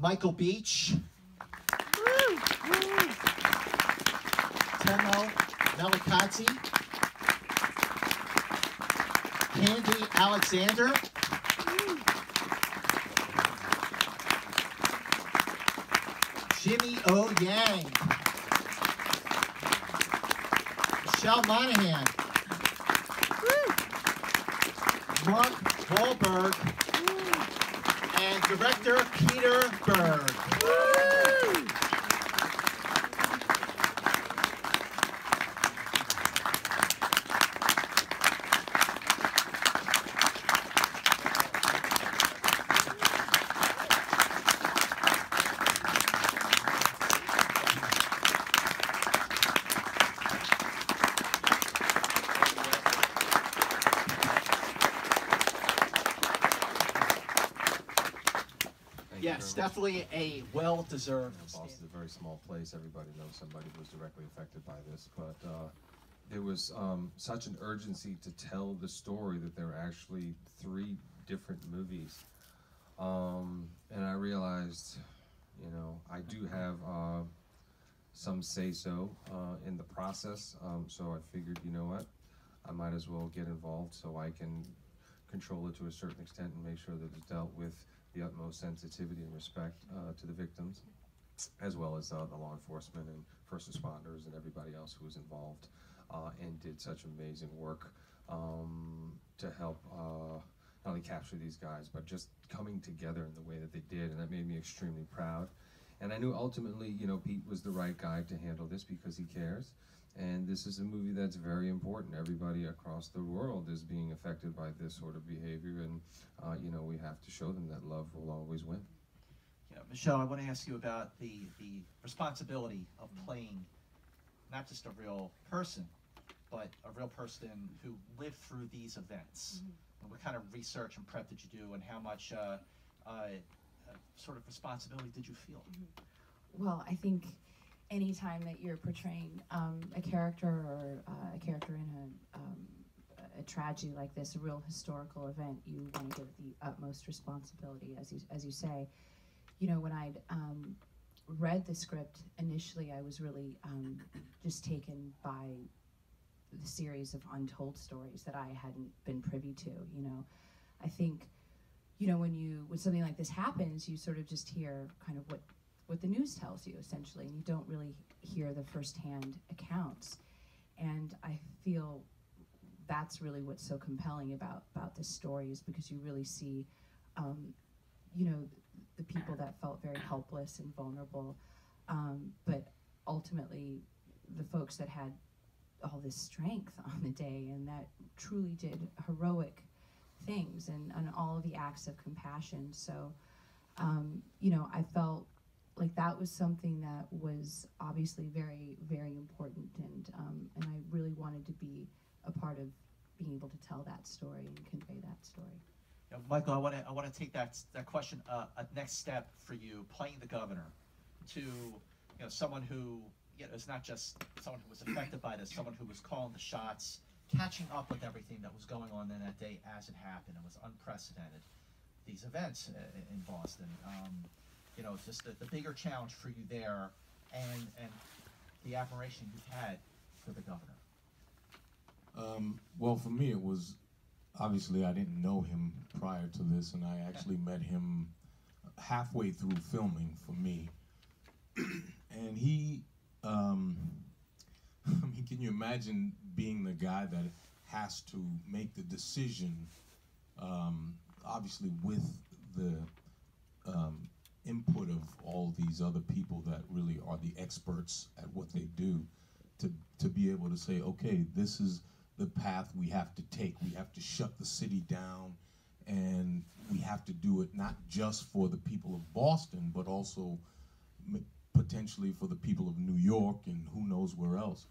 Michael Beach. Themo Melikidze. Khandi Alexander. Jimmy O. Yang. Michelle Monaghan. Mark Wahlberg. And director Peter Berg. Much. definitely a well-deserved. You know, Boston's a very small place. Everybody knows somebody who was directly affected by this, but uh, there was um, such an urgency to tell the story that there were actually three different movies. Um, and I realized, you know, I do have uh, some say so uh, in the process. Um, so I figured, you know what, I might as well get involved so I can control it to a certain extent and make sure that it's dealt with the utmost sensitivity and respect uh, to the victims, as well as uh, the law enforcement and first responders and everybody else who was involved uh, and did such amazing work um, to help uh, not only capture these guys, but just coming together in the way that they did, and that made me extremely proud. And I knew ultimately, you know, Pete was the right guy to handle this because he cares. And this is a movie that's very important. Everybody across the world is being affected by this sort of behavior, and uh, you know we have to show them that love will always win. You know, Michelle, I want to ask you about the, the responsibility of playing not just a real person, but a real person who lived through these events. And what kind of research and prep did you do, and how much uh, uh, uh, sort of responsibility did you feel? Well, I think anytime that you're portraying um, a character or uh, a character in a, um, a tragedy like this, a real historical event, you want to give the utmost responsibility, as you as you say. You know, when I'd um, read the script initially, I was really um, just taken by the series of untold stories that I hadn't been privy to. You know, I think, you know, when you when something like this happens, you sort of just hear kind of what what the news tells you essentially, and you don't really hear the firsthand accounts. And I feel that's really what's so compelling about about this story is because you really see, um, you know, the people that felt very helpless and vulnerable, um, but ultimately the folks that had all this strength on the day and that truly did heroic things and, and all of the acts of compassion. So, um, you know, I felt like that was something that was obviously very, very important, and um, and I really wanted to be a part of being able to tell that story and convey that story. Know, Michael, I want to I want to take that that question uh, a next step for you, playing the governor, to you know someone who you know is not just someone who was affected by this, someone who was calling the shots, catching up with everything that was going on in that day as it happened. It was unprecedented. These events uh, in Boston, um, you know, just the, the bigger challenge for you there, and and the admiration you've had for the governor. Um, well, for me, it was obviously I didn't know him prior to this, and I actually met him halfway through filming for me. and he, um, I mean, can you imagine being the guy that has to make the decision, um, obviously with the um, input of all these other people that really are the experts at what they do, to to be able to say, okay, this is the path we have to take. We have to shut the city down, and we have to do it not just for the people of Boston, but also potentially for the people of New York and who knows where else.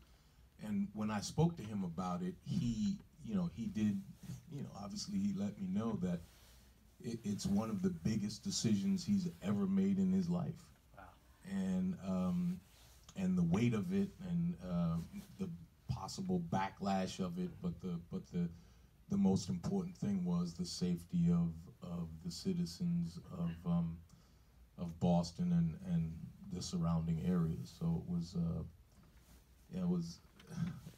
And when I spoke to him about it, he, you know, he did, you know, obviously he let me know that it, it's one of the biggest decisions he's ever made in his life. Wow. And um, and the weight of it and uh, the possible backlash of it, but the but the the most important thing was the safety of of the citizens of um, of Boston and, and the surrounding areas. So it was, uh, yeah, it was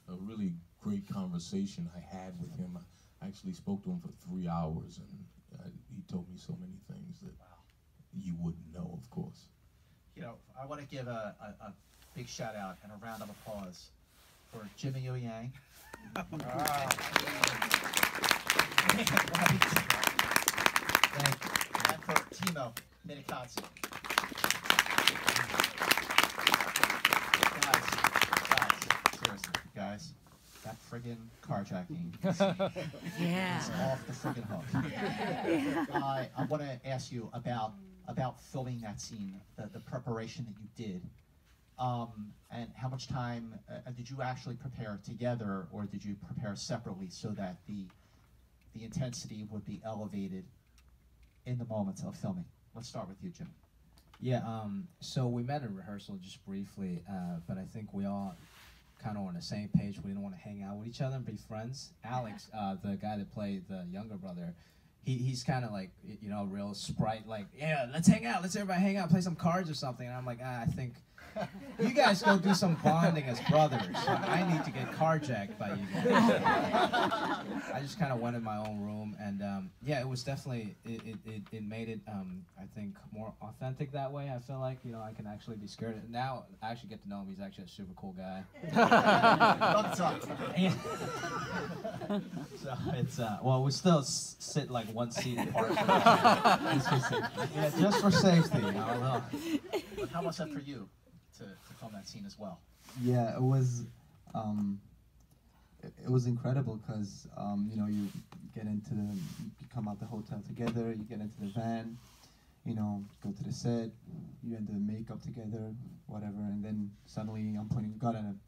a really great conversation I had with him. I actually spoke to him for three hours, and told me so many things that Wow. you wouldn't know, of course. You know, I want to give a, a, a big shout out and a round of applause for Jimmy O. Yang. Thank you. And for Themo Minikatsu. Guys, guys, seriously, guys, that friggin' carjacking is is off the friggin' hook. I, I want to ask you about about filming that scene, the, the preparation that you did, um, and how much time uh, did you actually prepare together, or did you prepare separately so that the the intensity would be elevated in the moments of filming? Let's start with you, Jim. Yeah, um, so we met in rehearsal just briefly, uh, but I think we all kind of on the same page. We didn't want to hang out with each other and be friends. Alex, uh, the guy that played the younger brother, he, he's kind of like, you know, real sprite, like, yeah, let's hang out, let's everybody hang out, play some cards or something. And I'm like, ah, I think you guys go do some bonding as brothers. I need to get carjacked by you guys. I just kind of went in my own room, and um, yeah, it was definitely it, it, it, it made it um, I think more authentic that way. I feel like you know I can actually be scared. Now I actually get to know him. He's actually a super cool guy. So it's uh, well we still s- sit like one seat apart. Just, yeah, just for safety. You know, But how was that for you to, to film that scene as well? Yeah, it was. Um, it, it was incredible because um, you know you get into the you come out the hotel together, you get into the van, you know, go to the set, you end the makeup together, whatever, and then suddenly I'm pointing a gun at him.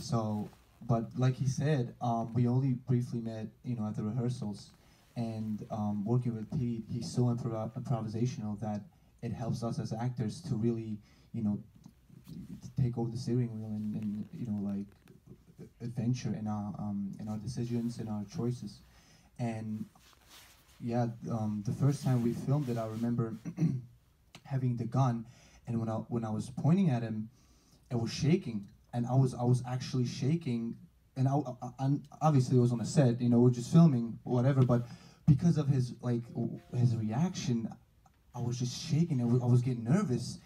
So, but like he said, um, we only briefly met, you know, at the rehearsals, and um, working with Pete, he's so improv- improvisational that it helps us as actors to really, you know, take over the steering wheel and, and you know like adventure in our um, in our decisions and our choices. And yeah um, the first time we filmed it I remember having the gun and when I when I was pointing at him it was shaking. And I was I was actually shaking. And I, I, I obviously it was on a set you know we're just filming whatever but because of his like his reaction I was just shaking. I was, I was getting nervous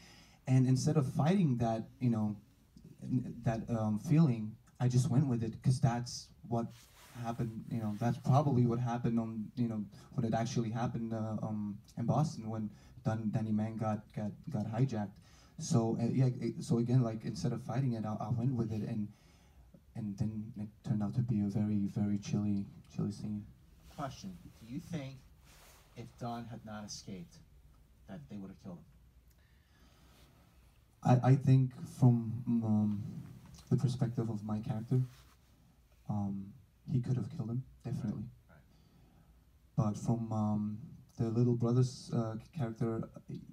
and instead of fighting that you know that um, feeling i just went with it because that's what happened you know that's probably what happened on you know when it actually happened uh, um, in boston when Dan, danny Meng got got got hijacked. So uh, yeah so again like instead of fighting it I, I went with it and and then it turned out to be a very very chilly chilly scene. Question: Do you think if Don had not escaped, that they would have killed him? I, I think from um, the perspective of my character, um, he could have killed him definitely. But from um, the little brother's uh, character,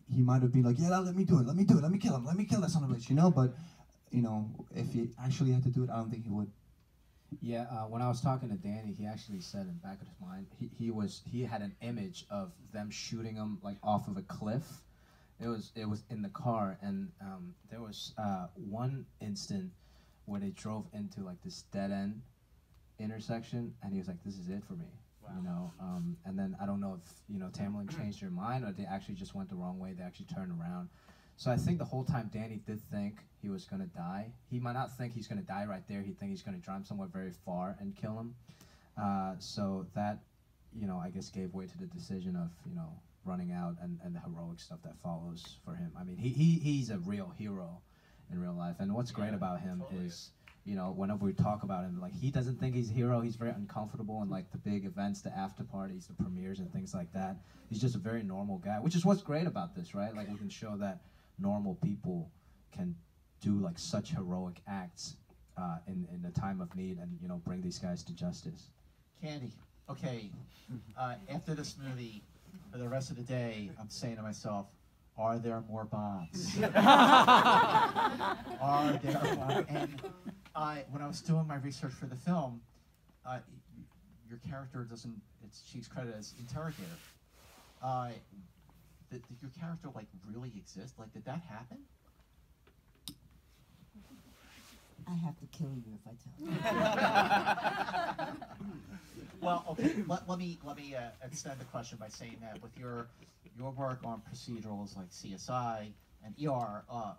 he might have been like, "Yeah, let me do it. Let me do it. Let me kill him. Let me kill that son of a bitch," you know. But you know, if he actually had to do it, I don't think he would. Yeah, uh, when I was talking to Danny, he actually said in the back of his mind, he, he was he had an image of them shooting him like off of a cliff. It was it was in the car, and um, there was uh, one instant where they drove into like this dead end intersection, and he was like, "This is it for me." You know, um, and then I don't know if you know Tamerlan changed their mind or they actually just went the wrong way. They actually turned around. So I think the whole time Danny did think he was gonna die. He might not think he's gonna die right there. He think he's gonna drive somewhere very far and kill him. Uh, so that, you know, I guess gave way to the decision of you know running out and, and the heroic stuff that follows for him. I mean, he, he he's a real hero in real life. And what's great Yeah, about him totally. is, you know, whenever we talk about him, like he doesn't think he's a hero. He's very uncomfortable in like the big events, the after parties, the premieres, and things like that. He's just a very normal guy, which is what's great about this, right? Like we can show that normal people can do like such heroic acts uh, in in a time of need, and you know, bring these guys to justice. Khandi. Okay. Uh, after this movie, for the rest of the day, I'm saying to myself, are there more bombs? are there more? And I, when I was doing my research for the film, uh, your character doesn't. It's she's credited as interrogator. Uh, did, did your character like really exist? Like, did that happen? I have to kill you if I tell you. Well, okay. Let, let me let me uh, extend the question by saying that with your your work on procedurals like CSI and ER, uh,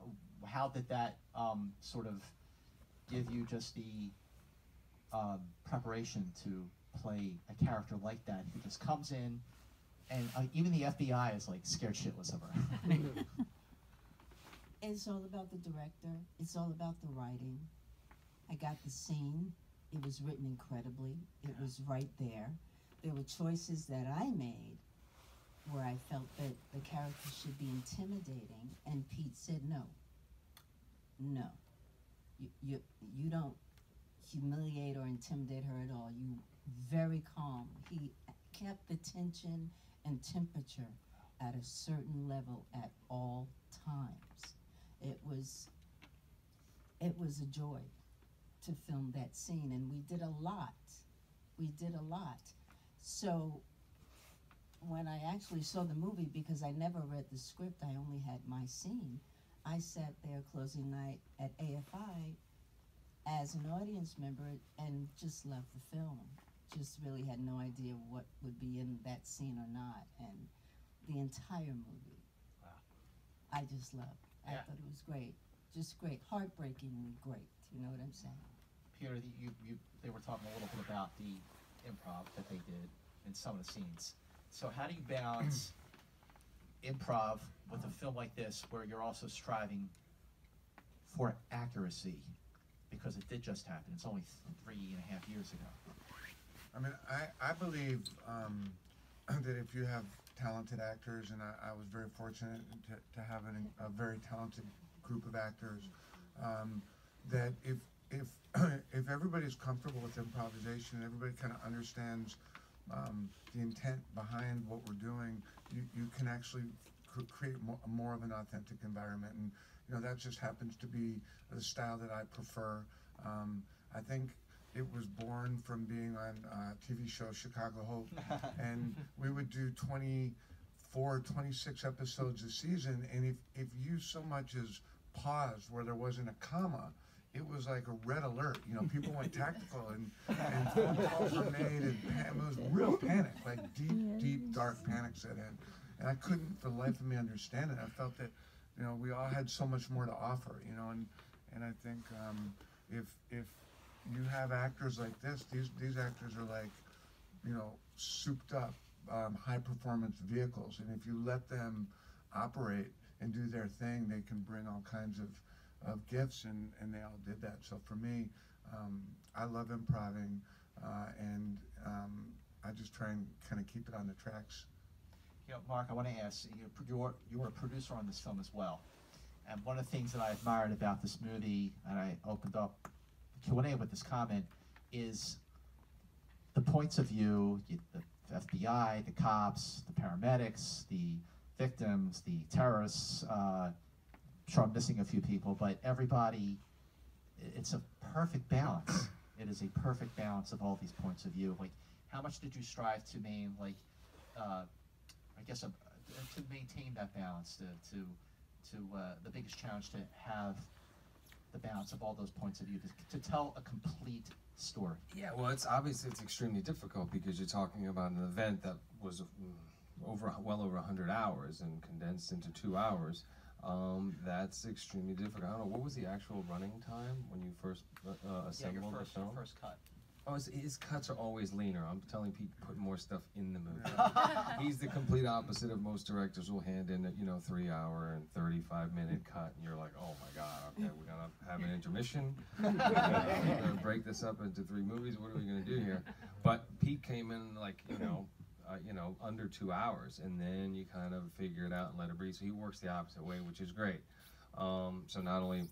how did that um, sort of give you just the um, preparation to play a character like that who just comes in and uh, even the FBI is like scared shitless of her. It's all about the director. It's all about the writing. I got the scene. It was written incredibly. It was right there. There were choices that I made where I felt that the character should be intimidating, and Pete said no. No. You, you, you don't humiliate or intimidate her at all. You very calm. He kept the tension and temperature at a certain level at all was it was a joy to film that scene and we did a lot. We did a lot. So when I actually saw the movie because I never read the script, I only had my scene. I sat there closing night at AFI as an audience member and just loved the film. Just really had no idea what would be in that scene or not, and the entire movie. Wow. I just loved. I Yeah. thought it was great, just great, heartbreakingly great. You know what I'm saying? Peter, the- you, you, they were talking a little bit about the improv that they did in some of the scenes. So how do you balance improv with a film like this where you're also striving for accuracy? Because it did just happen. It's only three and a half years ago. I mean, I, I believe um, that if you have talented actors, and I, I was very fortunate to, to have an, a very talented group of actors, um, that if if if everybody's comfortable with improvisation, and everybody kind of understands um, the intent behind what we're doing, you, you can actually cr- create more, more of an authentic environment, and you know that just happens to be the style that I prefer. Um, I think it was born from being on uh, TV show Chicago Hope, and we would do 24, 26 episodes a season, and if, if you so much as paused where there wasn't a comma, it was like a red alert. You know, people went tactical, and, and phone calls were made, and pa- it was real panic, like deep, deep, dark panic set in. And I couldn't, for the life of me, understand it. I felt that, you know, we all had so much more to offer, you know, and, and I think um, if, if you have actors like this, these, these actors are like, you know, souped up, um, high performance vehicles. And if you let them operate and do their thing, they can bring all kinds of, of gifts, and, and they all did that. So for me, um, I love improving, uh, and um, I just try and kind of keep it on the tracks. You know, Mark, I want to ask you. You were, you were a producer on this film as well, and one of the things that I admired about this movie, and I opened up A with this comment, is the points of view, the FBI, the cops, the paramedics, the victims, the terrorists. Uh, sure, I'm missing a few people, but everybody. It's a perfect balance. It is a perfect balance of all these points of view. Like, how much did you strive to maintain, like, uh, I guess, uh, to maintain that balance, to to to uh, the biggest challenge to have the balance of all those points of view to, to tell a complete story. Yeah, well, it's obviously it's extremely difficult because you're talking about an event that was mm, over well over hundred hours and condensed into two hours. Um, that's extremely difficult. I don't know what was the actual running time when you first uh, uh, Yeah, your assembled first the film. your first cut. Oh, his, his cuts are always leaner. I'm telling Pete, put more stuff in the movie. He's the complete opposite of most directors who'll hand in a you know three hour and 35 minute cut, and you're like, oh my god, okay, we're gonna have an intermission. we're gonna break this up into three movies. What are we gonna do here? But Pete came in like you know. Uh, you know, under two hours, and then you kind of figure it out and let it breathe. So he works the opposite way, which is great. Um, so not only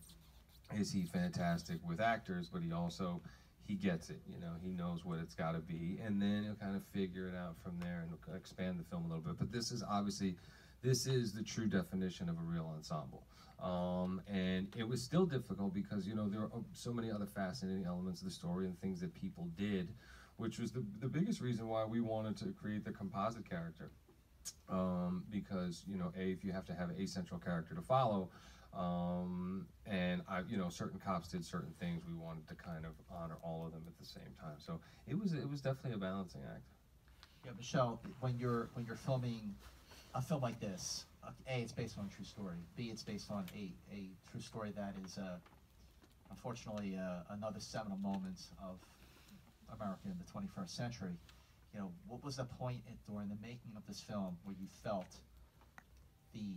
is he fantastic with actors, but he also he gets it. You know, he knows what it's got to be, and then he'll kind of figure it out from there and expand the film a little bit. But this is obviously, this is the true definition of a real ensemble. Um, and it was still difficult because you know there are so many other fascinating elements of the story and things that people did, which was the the biggest reason why we wanted to create the composite character. um, because you know, a if you have to have a central character to follow, um, and I, you know, certain cops did certain things. We wanted to kind of honor all of them at the same time. So it was it was definitely a balancing act. Yeah, Michelle, when you're when you're filming a film like this, a it's based on a true story. B it's based on a, a true story that is uh, unfortunately uh, another seminal moment of America in the 21st century. You know, what was the point in, during the making of this film where you felt the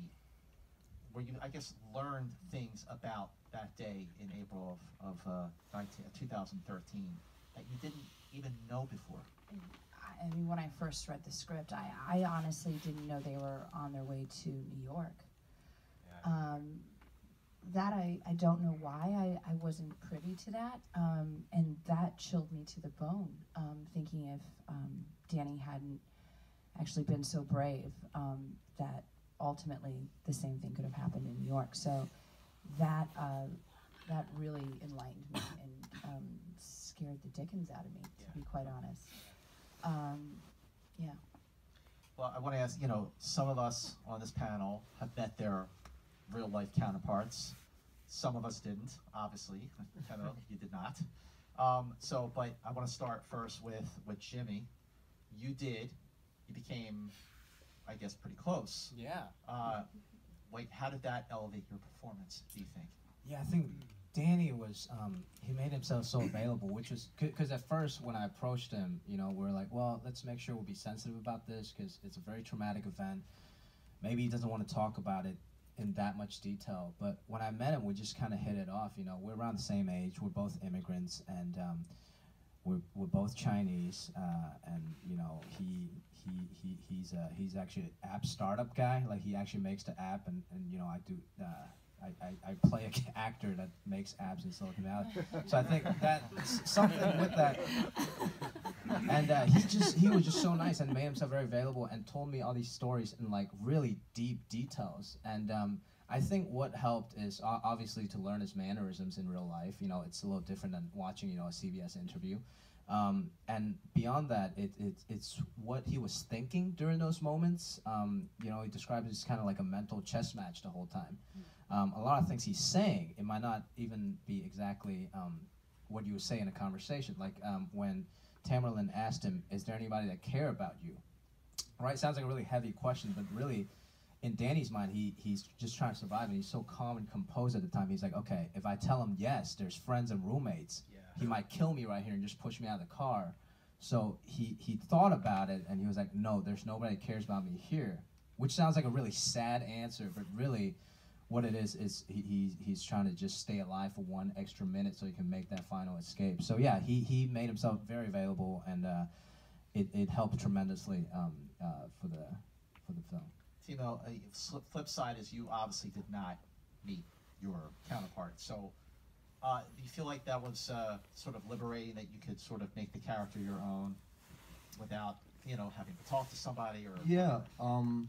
where you I guess learned things about that day in April of of uh, 19, 2013 that you didn't even know before? I I mean, when I first read the script, I, I honestly didn't know they were on their way to New York. Um, that I, I don't know why I, I wasn't privy to that. Um, and that chilled me to the bone, um, thinking if um, Danny hadn't actually been so brave, um, that ultimately the same thing could have happened in New York. So that, uh, that really enlightened me and um, scared the dickens out of me, to Yeah. be quite honest. Um, yeah. Well, I want to ask, you know, some of us on this panel have met their real life counterparts. Some of us didn't, obviously. You did not. Um, so, but I want to start first with, with Jimmy. You did. You became, I guess, pretty close. Yeah. Uh, wait, how did that elevate your performance, do you think? Yeah, I think Danny was um, he made himself so available, which was because at first when I approached him, you know, we're like, well, let's make sure we'll be sensitive about this because it's a very traumatic event. Maybe he doesn't want to talk about it in that much detail, but when I met him, we just kind of hit it off. You know, we're around the same age, we're both immigrants, and um, we're, we're both Chinese, uh, and you know, he he, he he's uh, he's actually an app startup guy. Like he actually makes the app, and, and you know, I do. Uh, I, I, I play an actor that makes apps in Silicon Valley, so I think that something with that. And uh, he just he was just so nice and made himself very available and told me all these stories in like really deep details. And um, I think what helped is obviously to learn his mannerisms in real life. You know, it's a little different than watching you know a CBS interview. Um, and beyond that, it, it, it's what he was thinking during those moments. Um, you know, he described it as kind of like a mental chess match the whole time. Um, a lot of things he's saying, it might not even be exactly um, what you would say in a conversation. Like um, when Tamerlan asked him, "Is there anybody that care about you?" Right? Sounds like a really heavy question, but really, in Danny's mind, he he's just trying to survive, and he's so calm and composed at the time. He's like, "Okay, if I tell him yes, there's friends and roommates. Yeah. He might kill me right here and just push me out of the car." So he he thought about it, and he was like, "No, there's nobody that cares about me here," which sounds like a really sad answer, but really. What it is is he, he he's trying to just stay alive for one extra minute so he can make that final escape. So yeah, he, he made himself very available and uh, it, it helped tremendously um, uh, for the for the film. A flip- flip side is you obviously did not meet your counterpart. So, uh, do you feel like that was uh, sort of liberating that you could sort of make the character your own without, you know, having to talk to somebody or? Yeah. Um,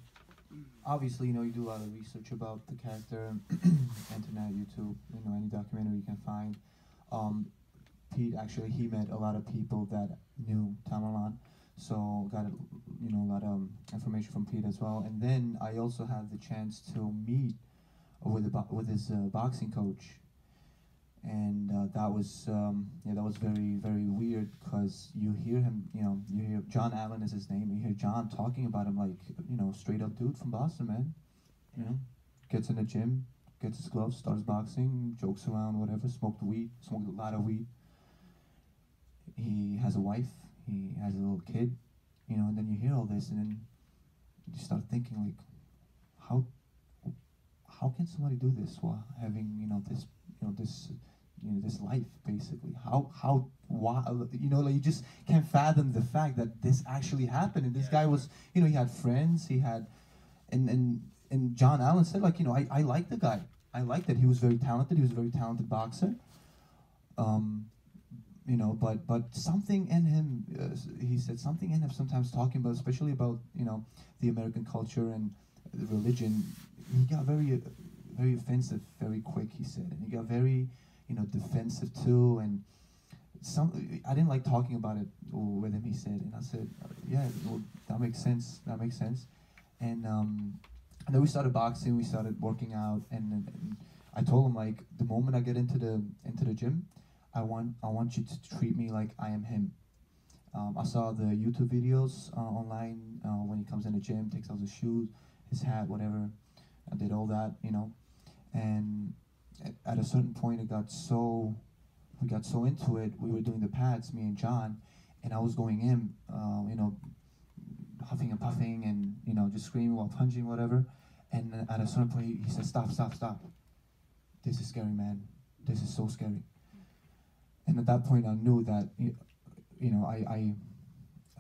obviously, you know, you do a lot of research about the character, internet, YouTube, you know, any documentary you can find. Um, Pete actually he met a lot of people that knew Tamerlan, so got a, you know a lot of um, information from Pete as well. And then I also had the chance to meet with with his uh, boxing coach, and uh, that was um, yeah that was very very weird because you hear him you know you hear John Allen is his name you hear John talking about him like you know straight up dude from Boston man. You know gets in the gym gets his gloves starts boxing jokes around whatever smoked weed smoked a lot of weed. He has a wife he has a little kid you know and then you hear all this and then you start thinking like how how can somebody do this while having you know this you know this you know this life basically? How how why you know like you just can't fathom the fact that this actually happened. And this Yeah. guy was you know he had friends he had and and and John Allen said like you know I, I like the guy. I like that he was very talented. He was a very talented boxer. Um you know but but something in him uh, he said something in him sometimes talking about especially about you know the American culture and the religion. He got very uh, very offensive very quick he said and he got very you know defensive too. And some I didn't like talking about it with him he said. And I said uh, yeah well, that makes sense that makes sense. And um, and then we started boxing. We started working out, and, and I told him like the moment I get into the into the gym, I want I want you to treat me like I am him. Um, I saw the YouTube videos uh, online uh, when he comes in the gym, takes off his shoes, his hat, whatever. I did all that, you know, and at, a certain point, it got so we got so into it. We were doing the pads, me and John, and I was going in, uh, you know, huffing and puffing, and you know, just screaming while punching, whatever. And at a certain point, he, he said, "Stop! Stop! Stop! This is scary, man. This is so scary." And at that point, I knew that you, you know, I I,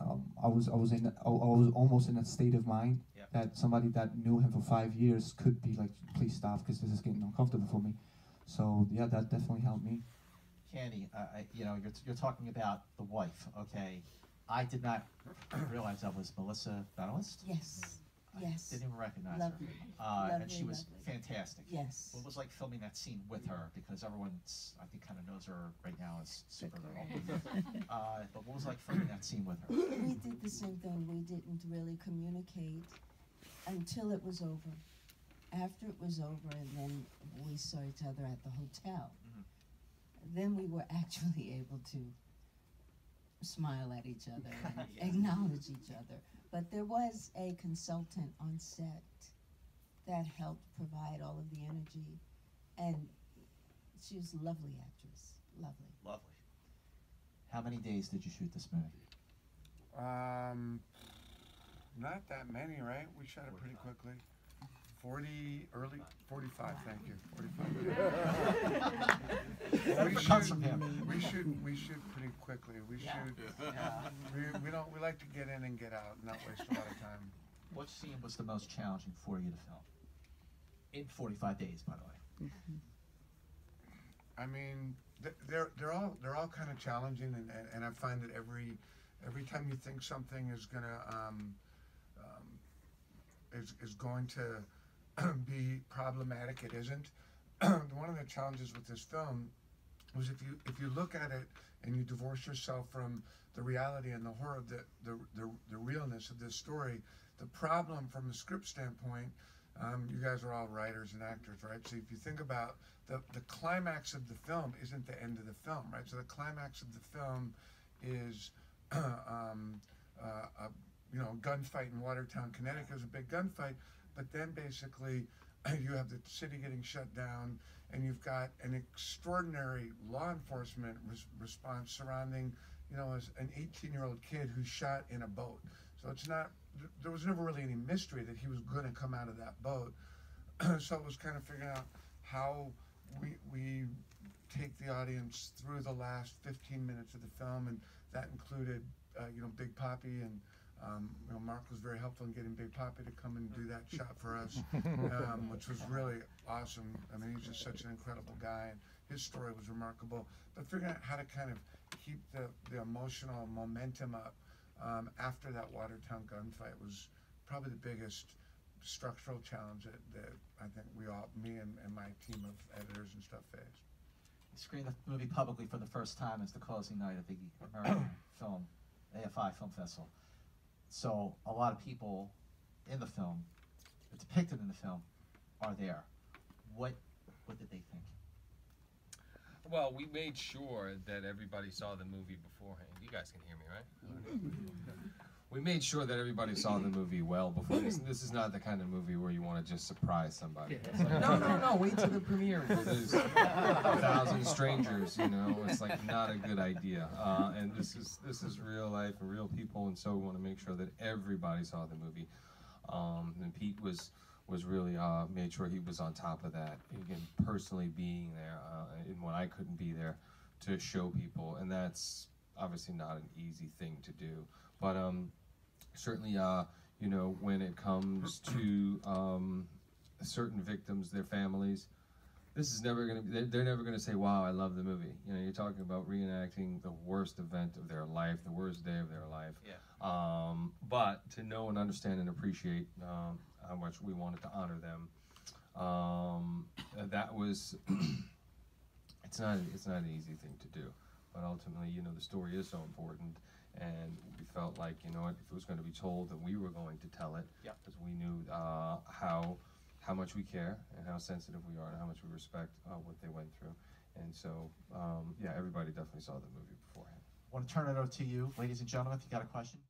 um, I was I was in I, I was almost in a state of mind Yep. that somebody that knew him for five years could be like, "Please stop, because this is getting uncomfortable for me." So yeah, that definitely helped me. Khandi, uh, you know, you're, you're talking about the wife, okay? I did not realize that was Melissa Benoist. Yes, I yes. Didn't even recognize Lovely. her. Uh, and she Lovely, was lovely. fantastic. Yes. What was like filming that scene with her? Because everyone's, I think, kind of knows her right now as Supergirl. uh, but what was like filming that scene with her? We did the same thing. We didn't really communicate until it was over. After it was over, and then we saw each other at the hotel. Mhm. Then we were actually able to smile at each other and Yeah. acknowledge each other. But there was a consultant on set that helped provide all of the energy, and she was a lovely actress. Lovely. Lovely. How many days did you shoot this movie? Um, not that many, right? We shot it pretty quickly. Forty, early, forty-five, thank you, forty-five. We Comes shoot, we shoot, we shoot pretty quickly. We Yeah. shoot, we, we don't, we like to get in and get out, and not waste a lot of time. What scene was the most challenging for you to film? In 45 days, by the way. I mean, they're they're all they're all kind of challenging, and, and, and I find that every every time you think something is gonna um, um, is is going to be problematic, it isn't. One of the challenges with this film was if you if you look at it and you divorce yourself from the reality and the horror of the the, the, the realness of this story, the problem from a script standpoint um, you guys are all writers and actors, right? So if you think about the, the climax of the film isn't the end of the film, right? So the climax of the film is, um, uh, a, you know, gunfight in Watertown, Connecticut. Was a big gunfight, but then basically you have the city getting shut down, and you've got an extraordinary law enforcement res- response surrounding, you know, an 18-year-old kid who's shot in a boat. So it's not there was never really any mystery that he was going to come out of that boat. so it was kind of figuring out how we we take the audience through the last 15 minutes of the film, and that included uh, you know Big Poppy and. Um, you know, Mark was very helpful in getting Big Poppy to come and do that shot for us, um, which was really awesome. I mean, he's just such an incredible guy, and his story was remarkable. But figuring out how to kind of keep the, the emotional momentum up um, after that Watertown gunfight was probably the biggest structural challenge that, that I think we all, me and, and my team of editors and stuff faced. You screened the movie publicly for the first time as the closing night of the American Film, AFI Film Festival. So a lot of people in the film, depicted in the film, are there. What what did they think? Well, we made sure that everybody saw the movie beforehand. You guys can hear me, right? We made sure that everybody saw the movie well before. This, this is not the kind of movie where you want to just surprise somebody. It's like, no, no, no, wait till the premiere. There's a thousand strangers, you know. It's like not a good idea. Uh, and this is this is real life and real people, and so we want to make sure that everybody saw the movie. Um, and Pete was was really uh, made sure he was on top of that. Again, personally being there, uh, and when I couldn't be there, to show people, and that's obviously not an easy thing to do. But um, certainly, uh, you know, when it comes to um, certain victims, their families, this is never going to be. They're, they're never going to say, "Wow, I love the movie." You know, you're talking about reenacting the worst event of their life, the worst day of their life. Yeah. Um, but to know and understand and appreciate um, how much we wanted to honor them, um, that was. it's not. It's not an easy thing to do, but ultimately, you know, the story is so important, And we felt like, you know what, if it was going to be told, then we were going to tell it. Yep. Because we knew uh, how how much we care and how sensitive we are and how much we respect uh, what they went through. And so, um, yeah, everybody definitely saw the movie beforehand. I want to turn it over to you, ladies and gentlemen, if you got a question?